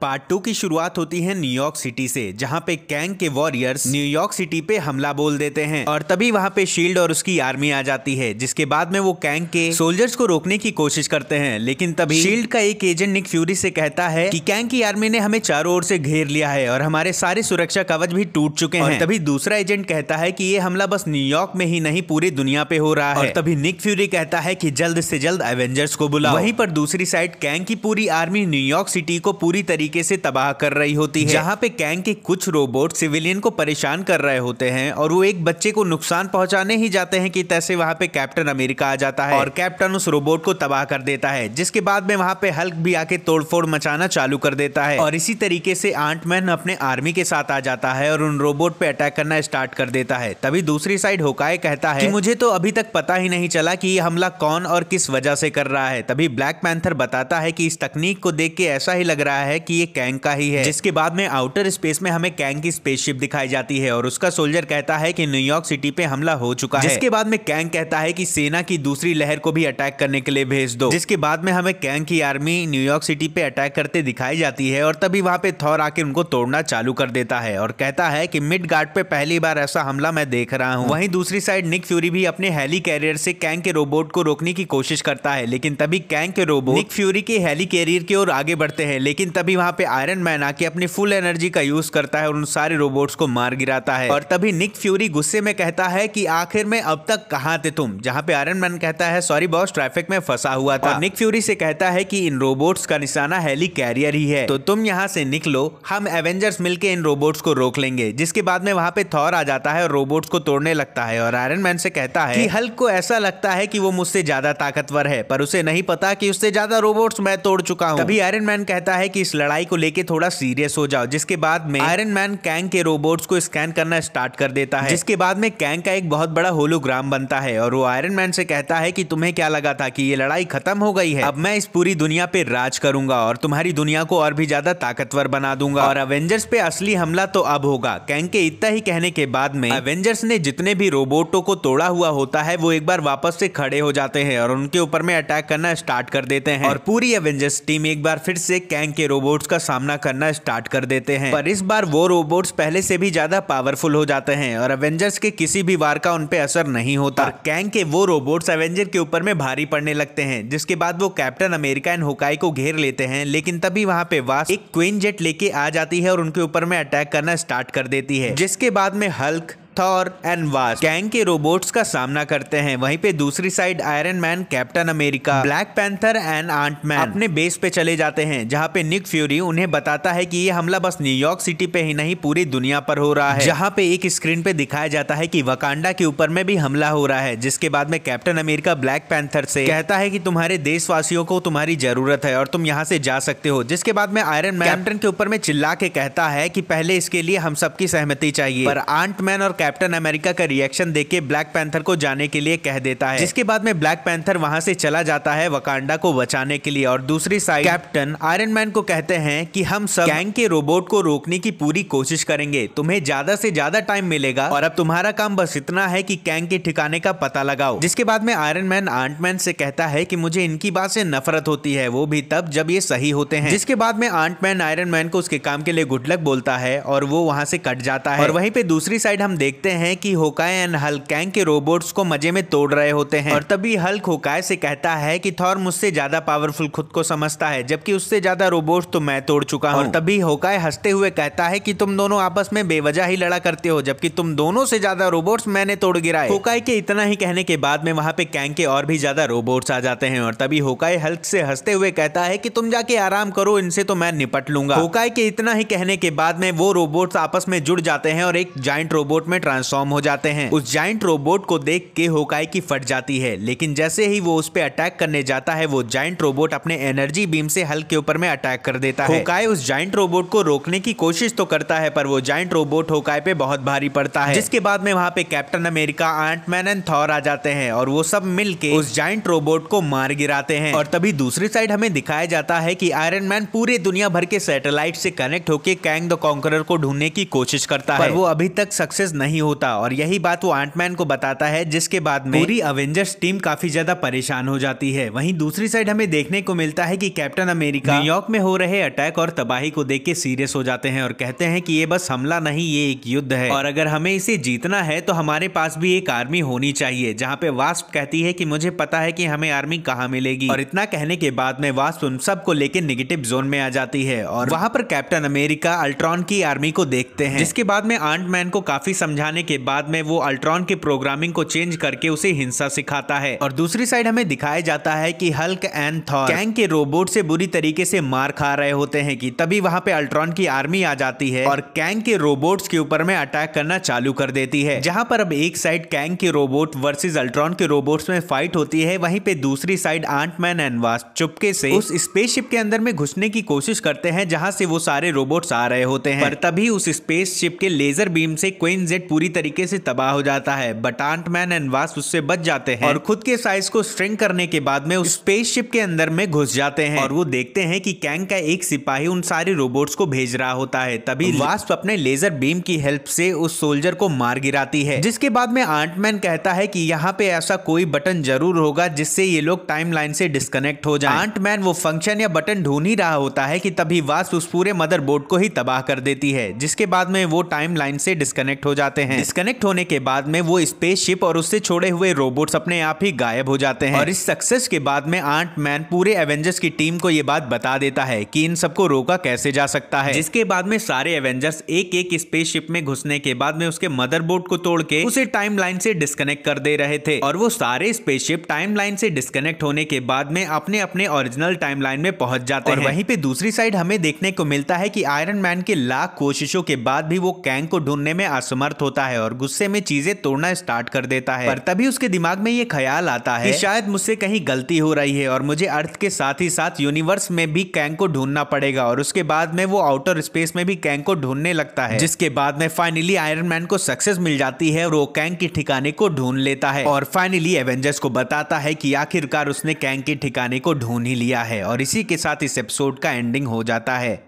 Part two की शुरुआत होती है न्यूयॉर्क सिटी से जहाँ पे कैंग के वॉरियर्स न्यूयॉर्क सिटी पे हमला बोल देते हैं और तभी वहाँ पे शील्ड और उसकी आर्मी आ जाती है जिसके बाद में वो कैंग के सोल्जर्स को रोकने की कोशिश करते हैं। लेकिन तभी शील्ड का एक एजेंट निक फ्यूरी से कहता है कि कैंग की आर्मी ने हमें चारों ओर से घेर लिया है और हमारे सारे सुरक्षा कवच भी टूट चुके हैं। तभी दूसरा एजेंट कहता है की ये हमला बस न्यूयॉर्क में ही नहीं पूरी दुनिया पे हो रहा है। तभी निक फ्यूरी कहता है की जल्द से जल्द एवेंजर्स को बुला वहीं पर दूसरी साइड कैंग की पूरी आर्मी न्यूयॉर्क सिटी को पूरी तरीके से तबाह कर रही होती है। जहाँ पे कैंग के कुछ रोबोट सिविलियन को परेशान कर रहे होते हैं और वो एक बच्चे को नुकसान पहुँचाने ही जाते हैं कि तैसे वहाँ पे कैप्टन अमेरिका आ जाता है। और कैप्टन उस रोबोट को तबाह कर देता है जिसके बाद में वहाँ पे हल्क भी आके तोड़फोड़ मचाना चालू कर देता है। और इसी तरीके से आंटमैन अपने आर्मी के साथ आ जाता है और उन रोबोट पे अटैक करना स्टार्ट कर देता है। तभी दूसरी साइड होकाए कहता है कि मुझे तो अभी तक पता ही नहीं चला कि ये हमला कौन और किस वजह से कर रहा है। तभी ब्लैक पैंथर बताता है कि इस तकनीक को देख के ऐसा ही लग रहा है कि ये कैंग का ही है। जिसके बाद में आउटर स्पेस में हमें कैंग की स्पेसशिप दिखाई जाती है और उसका सोल्जर कहता है कि न्यूयॉर्क सिटी पे हमला हो चुका है। जिसके बाद में कैंग कहता है कि सेना की दूसरी लहर को भी अटैक करने के लिए भेज दो। जिसके बाद में हमें कैंग की आर्मी न्यूयॉर्क सिटी पे अटैक करते दिखाई जाती है और तभी वहाँ पे थौर आके उनको तोड़ना चालू कर देता है और कहता है कि मिड गार्ड पे पहली बार ऐसा हमला मैं देख रहा हूँ। वहीं दूसरी साइड निक फ्यूरी भी अपने हेली कैरियर से कैंग के रोबोट को रोकने की कोशिश करता है लेकिन तभी कैंग के रोबोट निक फ्यूरी के हेली कैरियर की ओर आगे बढ़ते हैं लेकिन तभी वहाँ पे आयरन मैन आके अपनी फुल एनर्जी का यूज़ करता है और उन सारे रोबोट्स को मार गिराता है। और तभी निक फ्यूरी गुस्से में कहता है कि आखिर में अब तक कहाँ थे तुम? जहाँ पे आयरन मैन कहता है सॉरी बॉस ट्रैफ़िक में फंसा हुआ था। निक फ्यूरी से कहता है कि इन रोबोट्स का निशाना हेली कैरियर ही है। तो तुम यहाँ से निकलो हम एवेंजर्स मिलके इन रोबोट्स को रोक लेंगे जिसके बाद में वहाँ पे थॉर आ जाता है और रोबोट्स को तोड़ने लगता है। और आयरन मैन से कहता है कि हल्क को ऐसा लगता है कि वो मुझसे ज़्यादा ताकतवर है पर उसे नहीं पता कि उससे ज़्यादा रोबोट्स मैं तोड़ चुका हूँ। तभी आयरन मैन कहता है कि इस लड़ाई को लेके थोड़ा सीरियस हो जाओ, जिसके बाद में आयरन मैन कैंग के रोबोट्स को स्कैन करना स्टार्ट कर देता है। जिसके बाद में कैंग का एक बहुत बड़ा होलोग्राम बनता है और वो आयरन मैन से कहता है कि तुम्हें क्या लगा था कि ये लड़ाई खत्म हो गई है? अब मैं इस पूरी दुनिया पे राज करूँगा और तुम्हारी दुनिया को और भी ज़्यादा ताकतवर बना दूँगा। और अवेंजर्स पे असली हमला तो अब होगा। कैंग के इतना ही कहने के बाद में अवेंजर्स ने जितने भी रोबोटों को तोड़ा हुआ होता है, वो एक बार वापस से खड़े हो जाते हैं और उनके ऊपर में अटैक करना स्टार्ट कर देते हैं। और पूरी एवेंजर्स टीम एक बार फिर से कैंग के रोबोट्स का सामना करना स्टार्ट कर देते हैं। पर इस बार वो रोबोट्स पहले से भी ज़्यादा पावरफुल हो जाते हैं और एवेंजर्स के किसी भी वार का उनपे असर नहीं होता। कैंग के वो रोबोट्स एवेंजर के ऊपर में भारी पड़ने लगते हैं, जिसके बाद वो कैप्टन अमेरिका एंड होकाई को घेर लेते हैं, लेकिन तभी वहाँ पे वास एक क्वीन जेट लेके आ जाती है और उनके ऊपर में अटैक करना स्टार्ट कर देती है, जिसके बाद में Hulk Thor and Wasp Kang के रोबोट्स का सामना करते हैं। वहीं पे दूसरी side Iron Man Captain America Black Panther and Antman अपने बेस पे चले जाते हैं जहाँ पे निक फ्यूरी उन्हें बताता है कि ये हमला बस न्यूयॉर्क सिटी पे ही नहीं पूरी दुनिया पर हो रहा है। जहाँ पे एक स्क्रीन पे दिखाया जाता है कि वकांडा के ऊपर में भी हमला हो रहा है जिसके बाद में कैप्टन अमेरिका ब्लैक पैंथर से कहता है कि तुम्हारे देशवासियों को तुम्हारी ज़रूरत है और तुम यहाँ से जा सकते हो। जिसके बाद में आयरन मैन कैप्टन के ऊपर में चिल्ला के कहता है कि पहले इसके लिए हम सबकी सहमति चाहिए। पर आंट मैन और कैप्टन अमेरिका का रिएक्शन देख के ब्लैक पैंथर को जाने के लिए कह देता है। जिसके बाद में ब्लैक पैंथर वहाँ से चला जाता है वकांडा को बचाने के लिए और दूसरी साइड कैप्टन आयरन मैन को कहते हैं कि हम सब गैंग के रोबोट को रोकने की पूरी कोशिश करेंगे। तुम्हें ज़्यादा से ज़्यादा टाइम मिलेगा और अब तुम्हारा काम बस इतना है कि कैंग के ठिकाने का पता लगाओ। जिसके बाद में आयरन मैन आंटमैन से कहता है कि मुझे इनकी बात से नफरत होती है, वो भी तब जब ये सही होते हैं। जिसके बाद में आंटमैन आयरन मैन को उसके काम के लिए गुड लक बोलता है और वो वहाँ से कट जाता है। और वहीं पे दूसरी साइड हम देखते हैं कि होकाय एंड हल्क कैंग के रोबोट्स को मज़े में तोड़ रहे होते हैं। और तभी हल्क होकाय से कहता है कि थॉर मुझसे ज़्यादा पावरफुल खुद को समझता है जबकि उससे ज़्यादा रोबोट तो मैं तोड़ चुका हूँ। और तभी होकाय हँसते हुए कहता है कि तुम दोनों आपस में बेवजह ही लड़ा करते हो जबकि तुम दोनों से ज़्यादा रोबोट्स मैंने तोड़ गिराए। होकाय के इतना ही कहने के बाद में वहाँ पे कैंग के और भी ज़्यादा रोबोट्स आ जाते हैं और तभी होकाय हल्क से हँसते हुए कहता है कि तुम जाके आराम करो इनसे तो मैं निपट लूँगा। होकाय के इतना ही कहने के बाद में वो रोबोट्स आपस में जुड़ जाते हैं और एक जाइंट रोबोट में ट्रांसफॉर्म हो जाते हैं। उस जाइंट रोबोट को देख के होकाई की फट जाती है। लेकिन जैसे ही वो उस पर अटैक करने जाता है, वो जाइंट रोबोट अपने एनर्जी बीम से हल्क के ऊपर में अटैक कर देता है। होकाई उस जाइंट रोबोट को रोकने की कोशिश तो करता है, पर वो जाइंट रोबोट होकाई पे बहुत भारी पड़ता है। जिसके बाद में वहाँ पे Captain America Antman and Thor आ जाते हैं और वो सब मिलके उस जाइंट रोबोट को मार गिराते हैं। और तभी दूसरी साइड हमें दिखाया जाता है की आयरन मैन पूरे दुनिया भर के सैटेलाइट से कनेक्ट होकर कैंग द कॉन्करर को ढूँढने की कोशिश करता है। वो अभी तक सक्सेस नहीं नहीं होता। और यही बात वो आंटमैन को बताता है जिसके बाद में पूरी अवेंजर्स टीम काफ़ी ज़्यादा परेशान हो जाती है। वहीं दूसरी साइड हमें देखने को मिलता है कि कैप्टन अमेरिका न्यूयॉर्क में हो रहे अटैक और तबाही को देख के सीरियस हो जाते हैं और कहते हैं कि ये बस हमला नहीं ये एक युद्ध है। और अगर हमें इसे जीतना है तो हमारे पास भी एक आर्मी होनी चाहिए जहाँ पे वास्प कहती है कि मुझे पता है कि हमें आर्मी कहाँ मिलेगी। और इतना कहने के बाद में वास्प उन सबको लेकर निगेटिव जोन में आ जाती है। और वहाँ पर कैप्टन अमेरिका अल्ट्रॉन की आर्मी को देखते हैं। जिसके बाद में आंट मैन को काफ़ी समझाने के बाद में वो अल्ट्रॉन के प्रोग्रामिंग को चेंज करके उसे हिंसा सिखाता है। और दूसरी साइड हमें दिखाया जाता है कि हल्क एंड थॉर कैंग के रोबोट से बुरी तरीके से मार खा रहे होते हैं कि तभी वहाँ पे अल्ट्रॉन की आर्मी आ जाती है और कैंग के रोबोट्स के ऊपर में अटैक करना चालू कर देती है। जहाँ पर अब एक साइड कैंग के रोबोट वर्सेज अल्ट्रॉन के रोबोट्स में फाइट होती है, वहीं पे दूसरी साइड आंटमैन एंड वास्प चुपके से उस स्पेसशिप के अंदर में घुसने की कोशिश करते हैं, जहाँ से वो सारे रोबोट्स आ रहे होते हैं। पर तभी उस स्पेसशिप के लेजर बीम से क्वीन जेट पूरी तरीके से तबाह हो जाता है। बट आंटमैन एंड वास्प उससे बच जाते हैं। और खुद के साइज़ को स्ट्रिंग करने के बाद में उस स्पेसशिप के अंदर में घुस जाते हैं। और वो देखते हैं कि कैंग का एक सिपाही उन सारे रोबोट्स को भेज रहा होता है। तभी वास्प अपने लेजर बीम की हेल्प से उस सोल्जर को मार गिराती है। जिसके बाद में आंटमैन कहता है कि यहाँ पे ऐसा कोई बटन ज़रूर होगा जिससे ये लोग टाइमलाइन से डिस्कनेक्ट हो जाएँ। आंटमैन वो फ़ंक्शन या बटन ढूंढ ही रहा होता है कि तभी वास्प उस पूरे मदरबोर्ड को ही तबाह कर देती है। जिसके बाद में वो टाइमलाइन से डिस्कनेक्ट हो जाते हैं। डिस्कनेक्ट होने के बाद में वो स्पेसशिप और उससे छोड़े हुए रोबोट्स अपने आप ही गायब हो जाते हैं। और इस सक्सेस के बाद में आंट मैन पूरे एवेंजर्स की टीम को ये बात बता देता है कि इन सबको रोका कैसे जा सकता है। जिसके बाद में सारे एवेंजर्स एक एक स्पेसशिप में घुसने के बाद में उसके मदरबोर्ड को तोड़ के उसे टाइमलाइन से डिस्कनेक्ट कर दे रहे थे। और वो सारे स्पेसशिप टाइमलाइन से डिस्कनेक्ट होने के बाद में अपने अपने ओरिजिनल टाइमलाइन में पहुँच जाते हैं। वहीं पे दूसरी साइड हमें देखने को मिलता है कि आयरन मैन के लाख कोशिशों के बाद भी वो कैंग को ढूँढने में असमर्थ होता है और गुस्से में चीज़ें तोड़ना स्टार्ट कर देता है। पर तभी उसके दिमाग में ये ख्याल आता है कि शायद मुझसे कहीं गलती हो रही है और मुझे अर्थ के साथ ही साथ यूनिवर्स में भी कैंग को ढूंढना पड़ेगा और उसके बाद में वो आउटर स्पेस में भी कैंग को ढूँढने लगता है। जिसके बाद में फाइनली आयरन मैन को सक्सेस मिल जाती है और वो कैंग के ठिकाने को ढूंढ लेता है और फाइनली एवेंजर्स को बताता है कि आखिरकार उसने कैंग के ठिकाने को ढूंढ ही लिया है और इसी के साथ इस एपिसोड का एंडिंग हो जाता है।